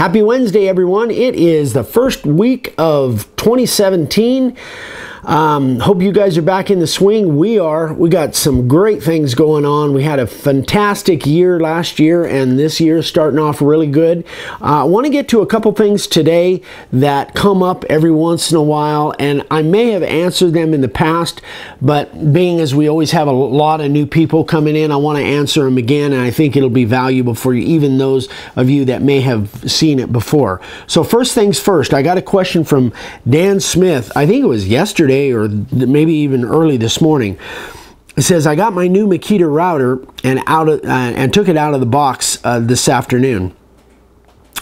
Happy Wednesday, everyone. It is the first week of 2017. Um, hope you guys are back in the swing. We are. We got some great things going on. We had a fantastic year last year, and this year is starting off really good. Uh, I want to get to a couple things today that come up every once in a while, and I may have answered them in the past, but being as we always have a lot of new people coming in, I want to answer them again, and I think it'll be valuable for you, even those of you that may have seen it before. So, first things first, I got a question from Dan Smith. I think it was yesterday yesterday or maybe even early this morning. It says, I got my new Makita router and, out of, uh, and took it out of the box uh, this afternoon.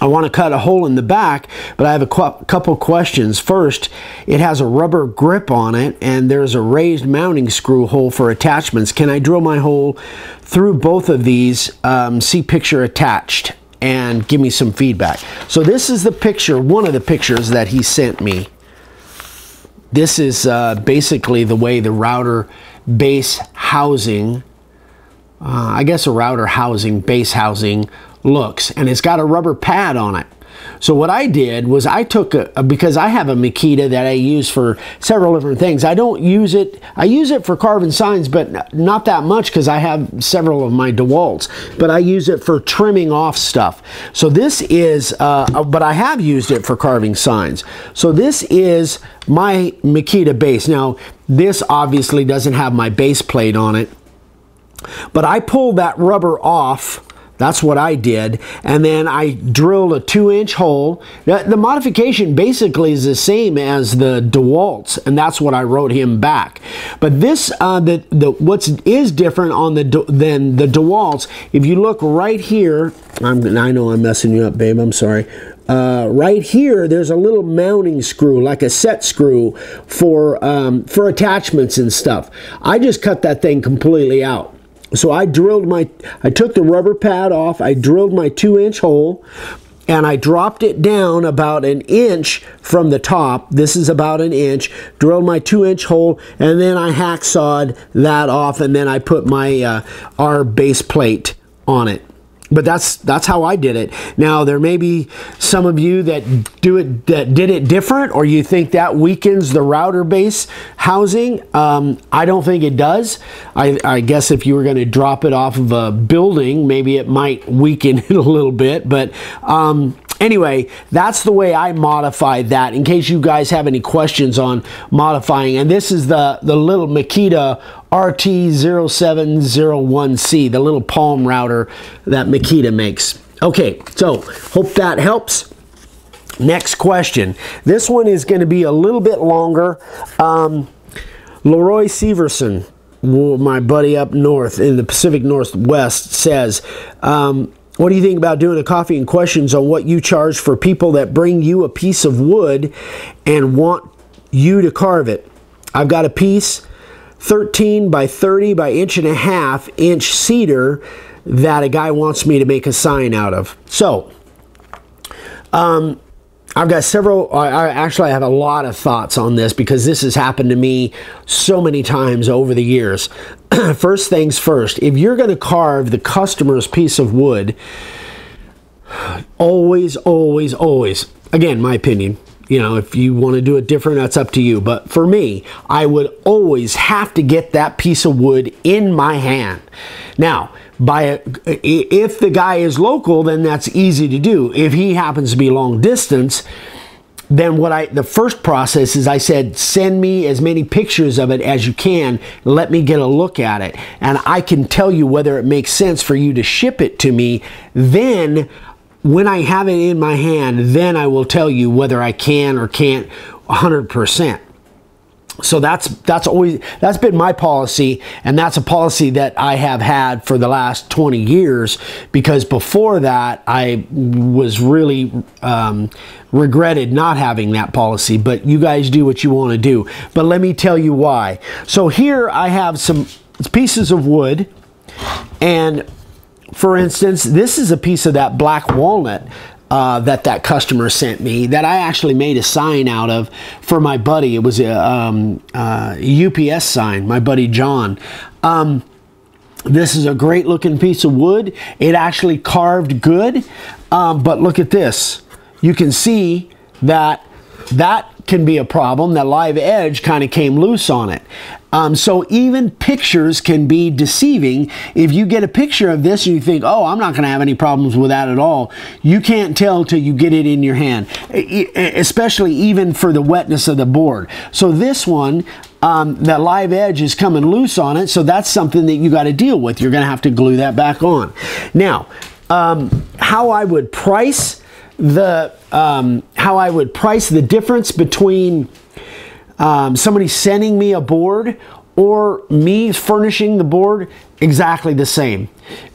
I want to cut a hole in the back, but I have a qu couple questions. First, it has a rubber grip on it, and there's a raised mounting screw hole for attachments. Can I drill my hole through both of these? Um, see picture attached and give me some feedback. So this is the picture, one of the pictures that he sent me. This is uh, basically the way the router base housing, uh, I guess a router housing, base housing looks. And it's got a rubber pad on it. So what I did was I took a, because I have a Makita that I use for several different things. I don't use it. I use it for carving signs, but not that much because I have several of my DeWalt's. But I use it for trimming off stuff. So this is, uh, but I have used it for carving signs. So this is my Makita base. Now this obviously doesn't have my base plate on it, but I pulled that rubber off that's what I did. And then I drilled a two inch hole. The, modification basically is the same as the DeWalt's, and that's what I wrote him back. But this, uh, the, the what's is different on the than the DeWalt's, if you look right here, I'm, I know I'm messing you up, babe, I'm sorry. Uh, right here, there's a little mounting screw, like a set screw for, um, for attachments and stuff. I just cut that thing completely out. So I drilled my, I took the rubber pad off, I drilled my two inch hole, and I dropped it down about an inch from the top. This is about an inch. Drilled my two inch hole, and then I hacksawed that off, and then I put my uh, our base plate on it but that's that's how I did it. Now there may be some of you that do it that did it different, or you think that weakens the router base housing. Um, I don't think it does. I, I guess if you were going to drop it off of a building, maybe it might weaken it a little bit. But um, Anyway, that's the way I modified that in case you guys have any questions on modifying. And this is the, the little Makita RT0701C, the little palm router that Makita makes. Okay, so hope that helps. Next question. This one is going to be a little bit longer. Um, Leroy Severson, my buddy up north in the Pacific Northwest, says, um, what do you think about doing a coffee and questions on what you charge for people that bring you a piece of wood and want you to carve it? I've got a piece 13 by 30 by inch and a half inch cedar that a guy wants me to make a sign out of. So, um, I've got several, I, actually I have a lot of thoughts on this because this has happened to me so many times over the years. first things first, if you're going to carve the customer's piece of wood, always, always, always, again, my opinion, you know, if you want to do it different, that's up to you. But for me, I would always have to get that piece of wood in my hand. Now, by if the guy is local, then that's easy to do. If he happens to be long distance, then what I the first process is I said send me as many pictures of it as you can. Let me get a look at it. And I can tell you whether it makes sense for you to ship it to me. Then when I have it in my hand then I will tell you whether I can or can't 100% so that's that's always that's been my policy and that's a policy that I have had for the last 20 years because before that I was really um, regretted not having that policy but you guys do what you want to do. But let me tell you why. So here I have some pieces of wood and for instance this is a piece of that black walnut uh, that that customer sent me that I actually made a sign out of for my buddy. It was a, um, uh, UPS sign, my buddy John. Um, this is a great looking piece of wood. It actually carved good, um, but look at this. you can see that that can be a problem. That live edge kind of came loose on it. Um, so even pictures can be deceiving. If you get a picture of this and you think, oh, I'm not going to have any problems with that at all, you can't tell till you get it in your hand, especially even for the wetness of the board. So this one, um, that live edge is coming loose on it, so that's something that you got to deal with. You're going to have to glue that back on. Now, um, how I would price the um, how I would price the difference between um, somebody sending me a board or me furnishing the board exactly the same.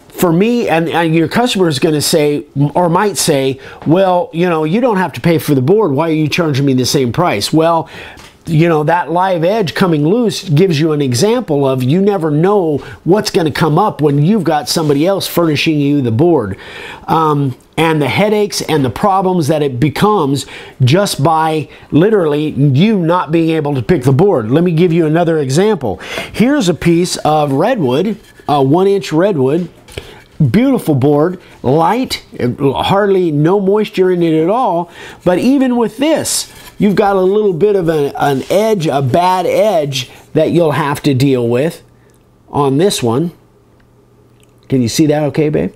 For me and, and, your customer is going to say or might say well you know you don't have to pay for the board. Why are you charging me the same price? Well you know that live edge coming loose gives you an example of you never know what's going to come up when you've got somebody else furnishing you the board. Um, and the headaches and the problems that it becomes just by literally you not being able to pick the board let me give you another example here's a piece of redwood a one inch redwood beautiful board light hardly no moisture in it at all but even with this you've got a little bit of an, an edge, a bad edge that you'll have to deal with on this one. Can you see that okay, babe?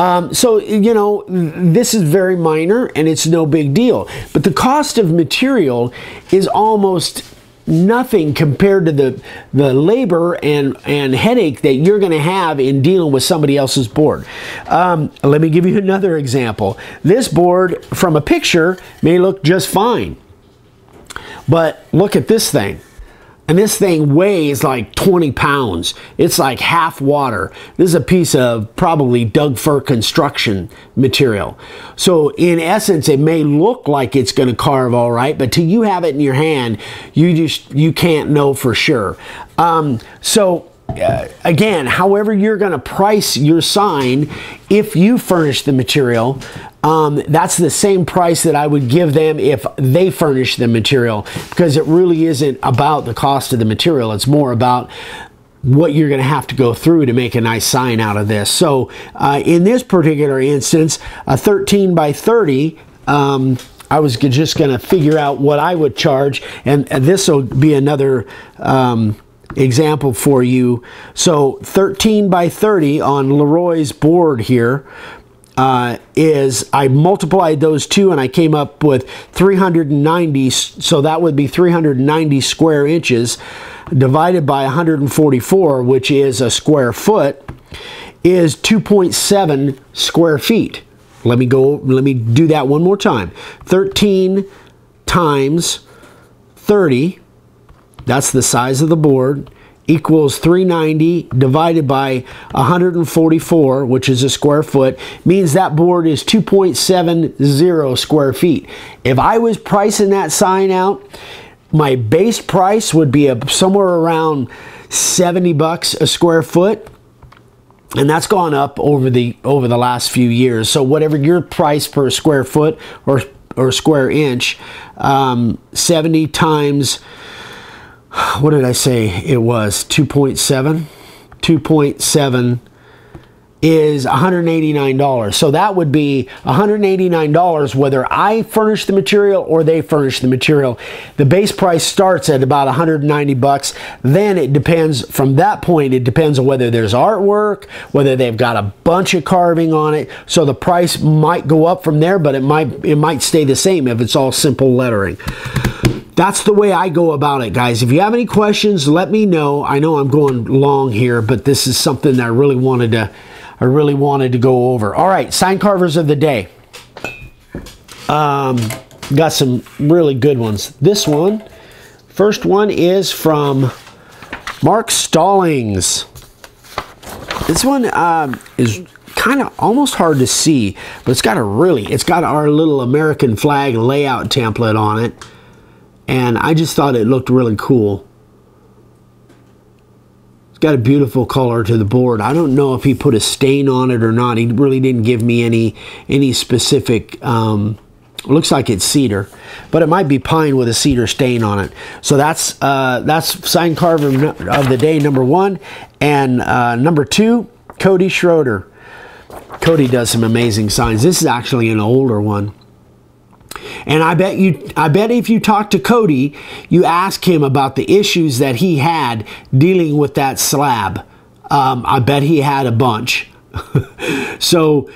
Um, so, you know, this is very minor and it's no big deal. But the cost of material is almost nothing compared to the the labor and and headache that you're going to have in dealing with somebody else's board. Um, let me give you another example. This board from a picture may look just fine, but look at this thing. And this thing weighs like 20 pounds. It's like half water. This is a piece of probably Doug fir construction material. So in essence, it may look like it's going to carve all right, but till you have it in your hand, you just you can't know for sure. Um, so uh, again, however you're going to price your sign, if you furnish the material, um, that's the same price that I would give them if they furnish the material because it really isn't about the cost of the material. It's more about what you're going to have to go through to make a nice sign out of this. So uh, in this particular instance, a 13 by 30, um, I was just going to figure out what I would charge, and, this will be another um, example for you. So 13 by 30 on Leroy's board here uh, is I multiplied those two and I came up with 390, so that would be 390 square inches divided by 144, which is a square foot, is 2.7 square feet. Let me go, let me do that one more time. 13 times 30 that's the size of the board equals 390 divided by 144, which is a square foot, means that board is 2.70 square feet. If I was pricing that sign out, my base price would be a, somewhere around 70 bucks a square foot and that's gone up over the over the last few years so whatever your price per square foot or or square inch um, 70 times what did I say it was? 2.7? 2.7 is $189. So that would be $189 whether I furnish the material or they furnish the material. The base price starts at about 190 bucks. Then it depends from that point it depends on whether there's artwork, whether they've got a bunch of carving on it. So the price might go up from there, but it might it might stay the same if it's all simple lettering that's the way I go about it, guys. If you have any questions, let me know. I know I'm going long here, but this is something that I really wanted to, I really wanted to go over. All right, sign carvers of the day. Um, got some really good ones. This one, first one is from Mark Stallings. This one um, is kind of almost hard to see, but it's got a really, it's got our little American flag layout template on it and I just thought it looked really cool. It's got a beautiful color to the board. I don't know if he put a stain on it or not. He really didn't give me any any specific. Um, looks like it's cedar, but it might be pine with a cedar stain on it. So that's uh, that's sign carver of the day number one, and uh, number two, Cody Schroeder. Cody does some amazing signs. This is actually an older one. And I bet you, I bet if you talk to Cody, you ask him about the issues that he had dealing with that slab. Um, I bet he had a bunch. so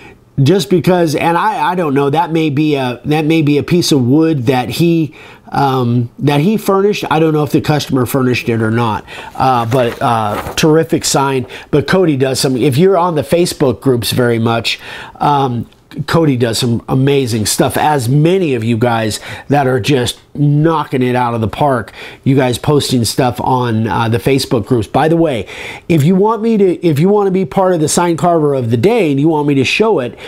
just because and I, I don't know that may be a that may be a piece of wood that he um, that he furnished I don't know if the customer furnished it or not uh, but uh, terrific sign but Cody does some if you're on the Facebook groups very much um, Cody does some amazing stuff, as many of you guys that are just knocking it out of the park. You guys posting stuff on uh, the Facebook groups. By the way, if you want me to, if you want to be part of the sign carver of the day and you want me to show it,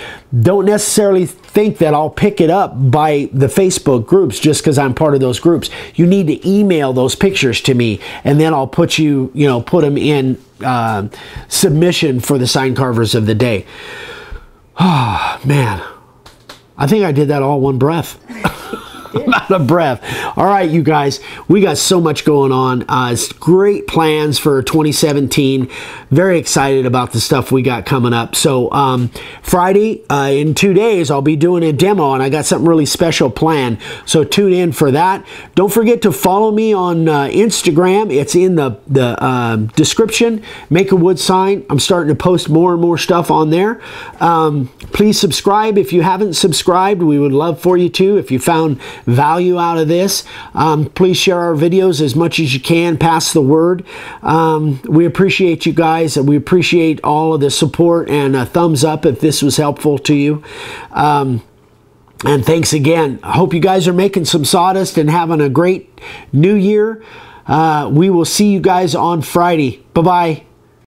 don't necessarily think that I'll pick it up by the Facebook groups just because I'm part of those groups. You need to email those pictures to me, and then I'll put you, you know, put them in uh, submission for the sign carvers of the day. Oh, man. I think I did that all one breath. out of breath. All right, you guys, we got so much going on. Uh, it's great plans for 2017. Very excited about the stuff we got coming up. So um, Friday, uh, in two days, I'll be doing a demo, and I got something really special planned. So tune in for that. Don't forget to follow me on uh, Instagram. It's in the the um, description. Make a wood sign. I'm starting to post more and more stuff on there. Um, please subscribe if you haven't subscribed. We would love for you to. If you found value out of this. Um, please share our videos as much as you can. Pass the word. Um, we appreciate you guys. And we appreciate all of the support and a thumbs up if this was helpful to you. Um, and thanks again. I hope you guys are making some sawdust and having a great new year. Uh, we will see you guys on Friday. Bye bye.